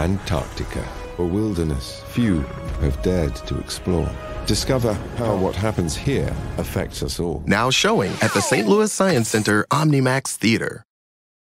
Antarctica, a wilderness few have dared to explore. Discover how what happens here affects us all. Now showing at the St. Louis Science Center OmniMax Theater.